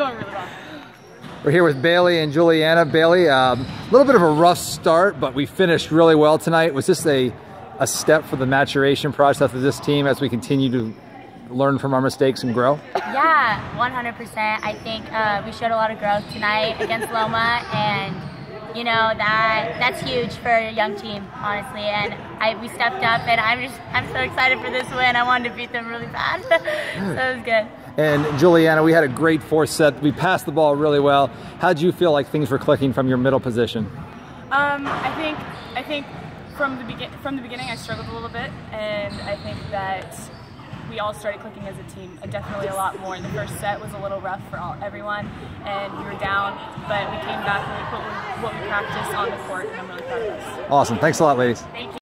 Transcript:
going really well. We're here with Bailey and Juliana. Bailey, a um, little bit of a rough start, but we finished really well tonight. Was this a, a step for the maturation process of this team as we continue to learn from our mistakes and grow? Yeah, 100%. I think uh, we showed a lot of growth tonight against Loma, and you know that that's huge for a young team, honestly. And I, we stepped up, and I'm just I'm so excited for this win. I wanted to beat them really bad, so it was good. And Juliana, we had a great fourth set. We passed the ball really well. How did you feel like things were clicking from your middle position? Um, I think I think from the begin from the beginning I struggled a little bit, and I think that we all started clicking as a team, definitely a lot more. The first set was a little rough for all, everyone, and we were down, but we came back and we put what we practiced on the court, and I'm really proud of us. Awesome. Thanks a lot, ladies. Thank you.